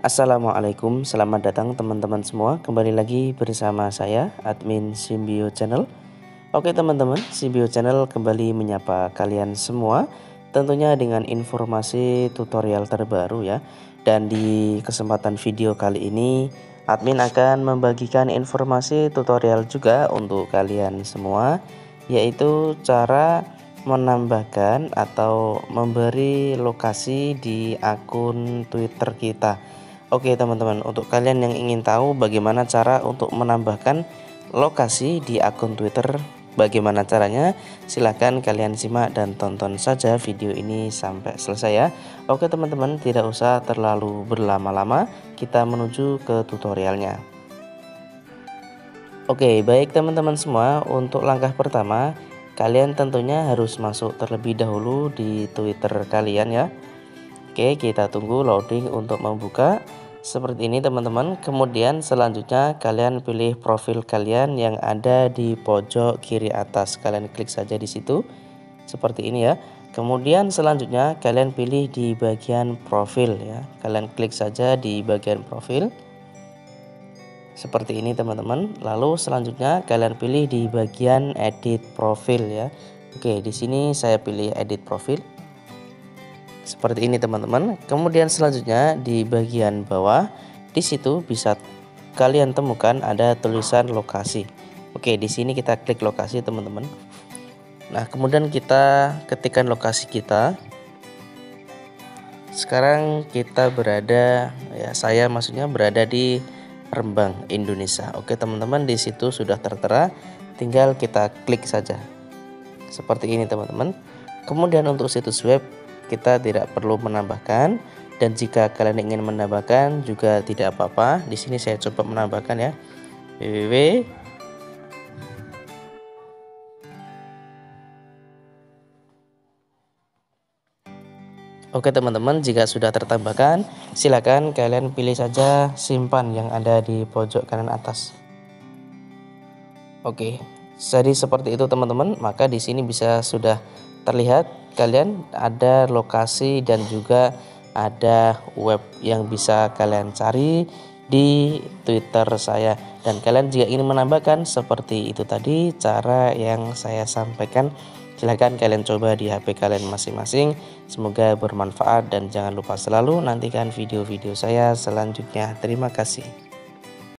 Assalamualaikum, selamat datang teman-teman semua. Kembali lagi bersama saya, admin Simbio Channel. Oke teman-teman, Simbio Channel kembali menyapa kalian semua Tentunya dengan informasi tutorial terbaru ya. Dan di kesempatan video kali ini Admin akan membagikan informasi tutorial juga untuk kalian semua Yaitu cara menambahkan atau memberi lokasi di akun Twitter kita Oke teman-teman, untuk kalian yang ingin tahu bagaimana cara untuk menambahkan lokasi di akun Twitter, bagaimana caranya? Silahkan kalian simak dan tonton saja video ini sampai selesai ya. Oke teman-teman, tidak usah terlalu berlama-lama, kita menuju ke tutorialnya. Oke, baik teman-teman semua, untuk langkah pertama, kalian tentunya harus masuk terlebih dahulu di Twitter kalian ya. Oke, kita tunggu loading untuk membuka. Seperti ini teman-teman. Kemudian selanjutnya kalian pilih profil kalian yang ada di pojok kiri atas. Kalian klik saja di situ. Seperti ini ya. Kemudian selanjutnya kalian pilih di bagian profil ya. Kalian klik saja di bagian profil. Seperti ini teman-teman. Lalu selanjutnya kalian pilih di bagian edit profil ya. Oke di sini saya pilih edit profil seperti ini teman-teman. Kemudian selanjutnya di bagian bawah di situ bisa kalian temukan ada tulisan lokasi. Oke, di sini kita klik lokasi teman-teman. Nah, kemudian kita ketikkan lokasi kita. Sekarang kita berada ya saya maksudnya berada di Rembang, Indonesia. Oke, teman-teman di situ sudah tertera, tinggal kita klik saja. Seperti ini teman-teman. Kemudian untuk situs web kita tidak perlu menambahkan. Dan jika kalian ingin menambahkan juga tidak apa-apa. Di sini saya coba menambahkan ya. Www Oke teman-teman jika sudah tertambahkan silakan kalian pilih saja simpan yang ada di pojok kanan atas. Oke jadi seperti itu teman-teman. Maka di sini bisa sudah terlihat kalian ada lokasi dan juga ada web yang bisa kalian cari di Twitter saya. Dan kalian jika ingin menambahkan seperti itu tadi cara yang saya sampaikan silahkan kalian coba di HP kalian masing-masing. Semoga bermanfaat dan jangan lupa selalu nantikan video-video saya selanjutnya. Terima kasih